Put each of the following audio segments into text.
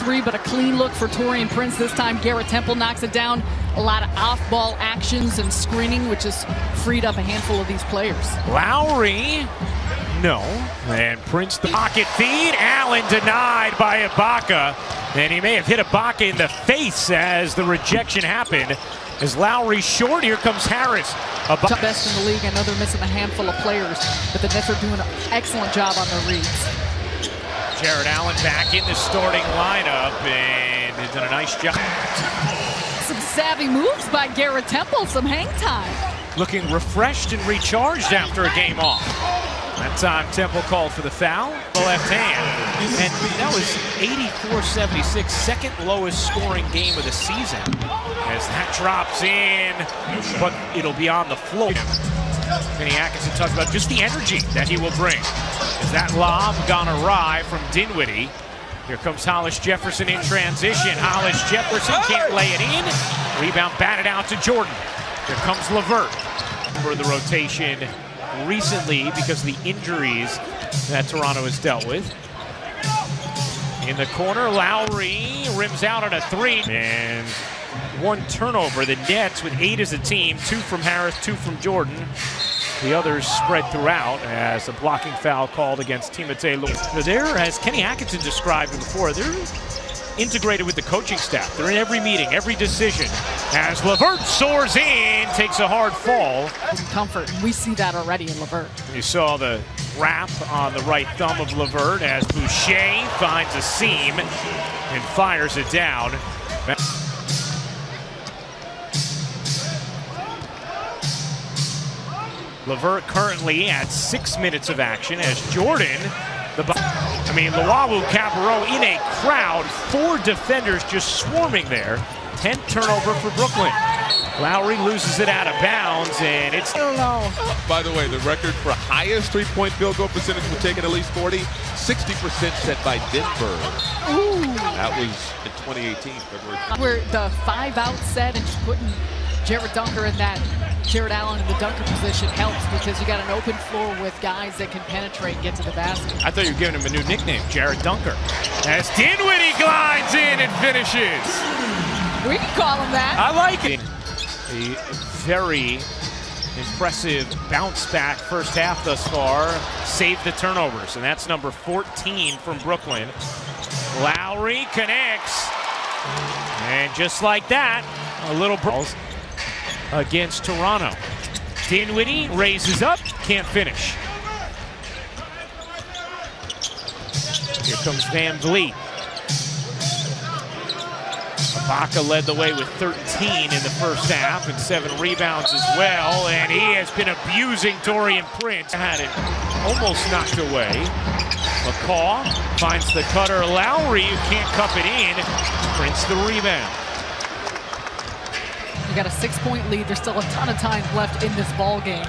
three, but a clean look for Taurean Prince. This time, Garrett Temple knocks it down. A lot of off-ball actions and screening, which has freed up a handful of these players. Lowry, no. And Prince the pocket feed. Allen denied by Ibaka. And he may have hit Ibaka in the face as the rejection happened. As Lowry short, here comes Harris. Ibaka. Best in the league. I know they're missing a handful of players, but the Nets are doing an excellent job on their reads. Jarrett Allen back in the starting lineup and has done a nice job. Some savvy moves by Garrett Temple, some hang time. Looking refreshed and recharged after a game off. That time Temple called for the foul, the left hand. And that was 84-76, second lowest scoring game of the season. As that drops in, but it'll be on the floor. Kenny Atkinson talked about just the energy that he will bring. Is that lob gone awry from Dinwiddie? Here comes Hollis Jefferson in transition. Hollis Jefferson can't lay it in. Rebound batted out to Jordan. Here comes LeVert for the rotation recently because of the injuries that Toronto has dealt with. In the corner, Lowry rims out on a three. And one turnover. The Nets with eight as a team, two from Harris, two from Jordan. The others spread throughout as a blocking foul called against Timothé Lewis. They're, as Kenny Atkinson described before, they're integrated with the coaching staff. They're in every meeting, every decision. As LeVert soars in, takes a hard fall. Comfort, we see that already in LeVert. You saw the wrap on the right thumb of LeVert as Boucher finds a seam and fires it down. LeVert currently at six minutes of action as Jordan, the I mean, Luwawu Cabarrot in a crowd, four defenders just swarming there. 10th turnover for Brooklyn. Lowry loses it out of bounds, and it's... I don't. By the way, the record for highest three-point field goal percentage for taking at least 40, 60% set by Denver. Ooh. That was in 2018, February. Where the five-out set and just putting Jared Dunker in that Jarrett Allen in the dunker position helps because you got an open floor with guys that can penetrate and get to the basket. I thought you were giving him a new nickname, Jared Dunker. As Dinwiddie glides in and finishes. We can call him that. I like it. A very impressive bounce back first half thus far. Save the turnovers, and that's number 14 from Brooklyn. Lowry connects. And just like that, a little against Toronto. Dinwiddie raises up, can't finish. Here comes VanVleet. Ibaka led the way with 13 in the first half and seven rebounds as well. And he has been abusing Taurean Prince. Had it almost knocked away. McCaw finds the cutter. Lowry, who can't cup it in. Prince the rebound. You got a six-point lead. There's still a ton of time left in this ball game.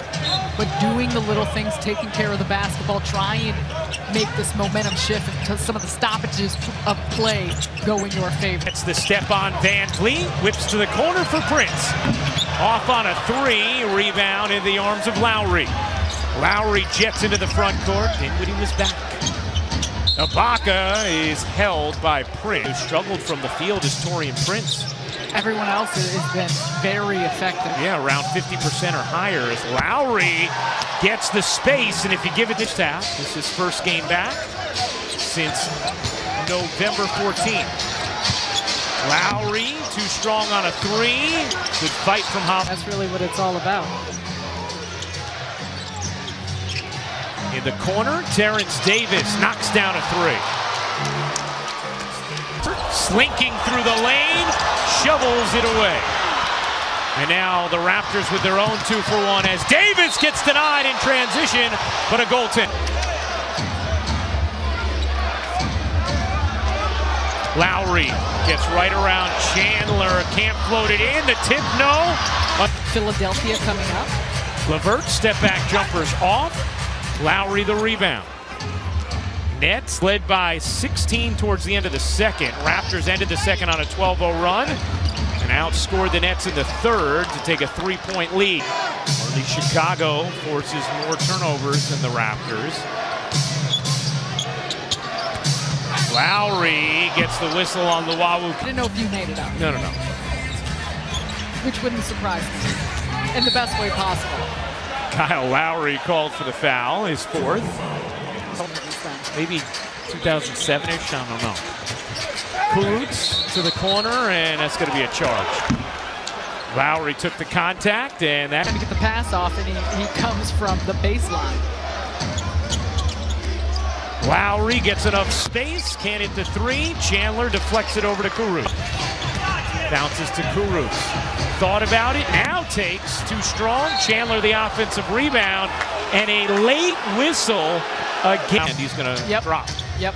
But doing the little things, taking care of the basketball, trying to make this momentum shift to some of the stoppages of play go in your favor. It's the step on VanVleet. Whips to the corner for Prince. Off on a three. Rebound in the arms of Lowry. Lowry jets into the front court. Dinwiddie was back. Ibaka is held by Prince. Who struggled from the field is Taurean Prince everyone else has been very effective. Yeah, around 50% or higher as Lowry gets the space. And if you give it to staff, this is his first game back since November 14th. Lowry, too strong on a three. Good fight from Hop. That's really what it's all about. In the corner, Terence Davis knocks down a three. Slinking through the lane, shovels it away. And now the Raptors with their own two for one as Davis gets denied in transition, but a goaltend. Lowry gets right around Chandler, can't float it in, the tip no. Philadelphia coming up. LeVert step back jumpers off, Lowry the rebound. Nets led by 16 towards the end of the second. Raptors ended the second on a 12-0 run outscored the Nets in the third to take a three-point lead. Only Chicago forces more turnovers than the Raptors. Lowry gets the whistle on the Wahoo. I didn't know if you made it up, No, no, no. which wouldn't surprise me in the best way possible. Kyle Lowry called for the foul, his fourth. Told me these things. Maybe 2007-ish, I don't know. Koontz to the corner, and that's going to be a charge. Lowry took the contact, and that Trying to get the pass off, and he, he comes from the baseline. Lowry gets enough space, can't hit the three. Chandler deflects it over to Kuru. Bounces to Kuru. Thought about it, now takes too strong. Chandler the offensive rebound, and a late whistle again. And he's going to Yep. drop. Yep.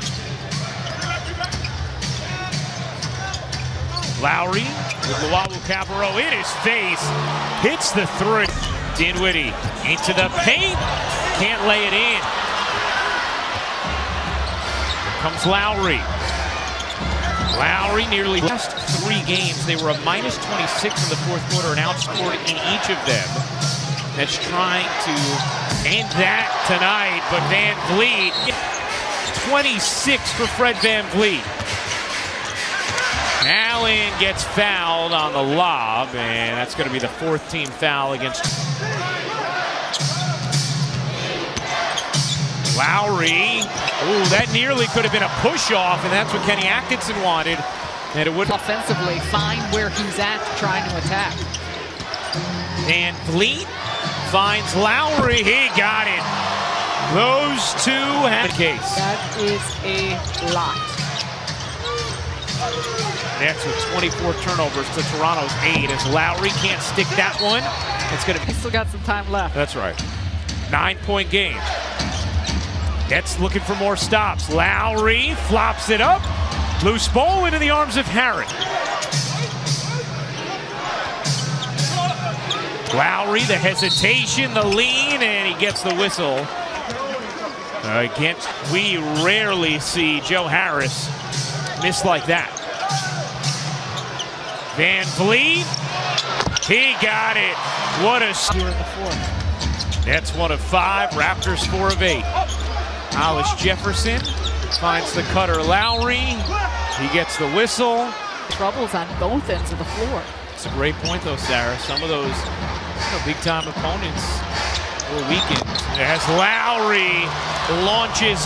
Lowry with Luwawu Cabarrot in his face, hits the three. Dinwiddie into the paint, can't lay it in. Here comes Lowry. Lowry nearly last three games. They were a minus 26 in the fourth quarter and outscored in each of them. That's trying to end that tonight, but Van Vliet, 26 for Fred VanVleet. Allen gets fouled on the lob, and that's going to be the fourth team foul against Lowry. Ooh, that nearly could have been a push-off, and that's what Kenny Atkinson wanted. And it would Offensively, find where he's at trying to attack. Van Vliet finds Lowry. He got it. Those two have the case. That is a lot. Nets with 24 turnovers to Toronto's eight as Lowry can't stick that one. It's going to be still got some time left. That's right. Nine point game. Nets looking for more stops. Lowry flops it up. Loose ball into the arms of Harry. Lowry, the hesitation, the lean, and he gets the whistle. Uh, Again, we rarely see Joe Harris miss like that. Van Vliet, he got it. What a Here in the fourth. Nets one of five, Raptors four of eight. Hollis Jefferson finds the cutter Lowry. He gets the whistle. Troubles on both ends of the floor. It's a great point though, Sarah. Some of those you know, big time opponents were weakened. As Lowry launches.